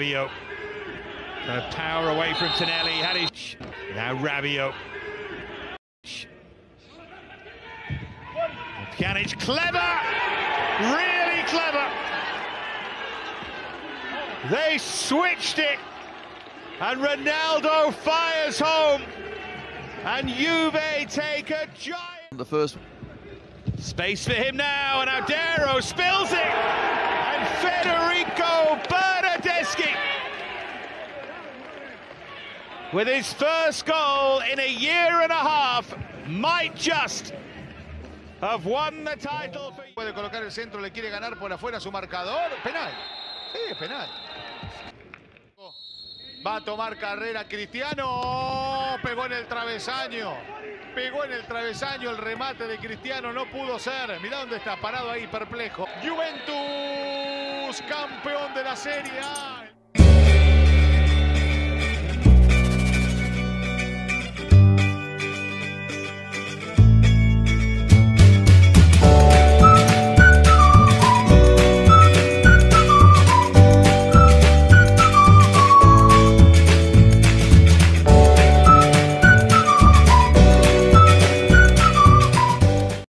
Kind of power away from Tonelli. Had his now Rabiot. Pjanic, clever, really clever. They switched it, and Ronaldo fires home, and Juve take a giant. The first Space for him now, and Audero spills it, and Federico with his first goal in a year and a half might just have won the title. Puede colocar el centro, le quiere ganar por afuera su marcador. Penal. Sí, penal. Va a tomar carrera Cristiano. Pegó en el travesaño. Pegó en el travesaño el remate de Cristiano. No pudo ser. Mirá dónde está parado ahí perplejo. Juventus, campeón de la Serie A.